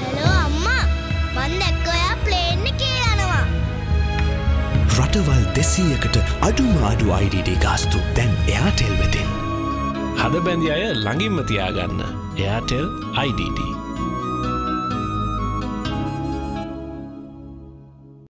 Hello අම්මා මන් දැක්ක ඔයා ප්ලේන් එකේ යනවා. රටවල් දෙසීයකට අඩුම අඩු අයිඩඩ ගාස්තු දැන් එයාටෙල් වෙතින්. හද බැඳි අය ළඟින්ම තියාගන්න එයාටෙල් IDD.